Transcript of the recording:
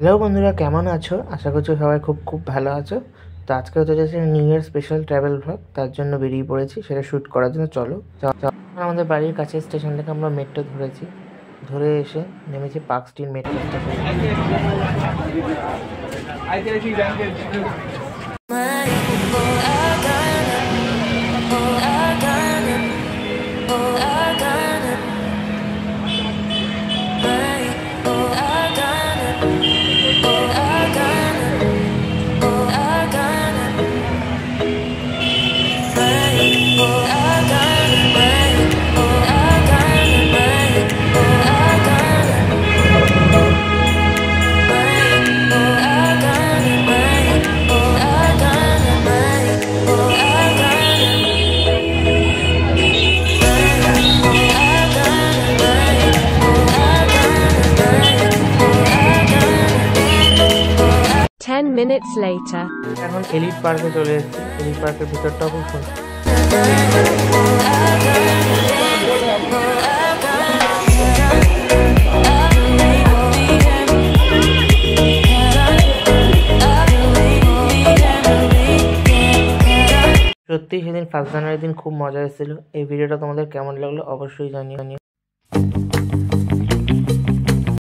Hello বন্ধুরা, কেমন আছো? আশা করছি সবাই খুব খুব ভালো আছো। তো আজকে হতে যাচ্ছে new year special travel vlog তার জন্য বেরিয়ে পড়েছি, সেটা শ্যুট করার জন্য। চলো। আমাদের বাড়ির কাছে স্টেশন থেকে আমরা মেট্রো ধরেছি। ধরে এসে নেমেছি Park Street metro station Ten minutes later. এখন চলে সত্যি সেদিন ফার্স্ট জানুয়ারির দিন খুব মজা এসেছিল। এই ভিডিওটা তোমাদের কেমন লাগল অবশ্যই জানিও।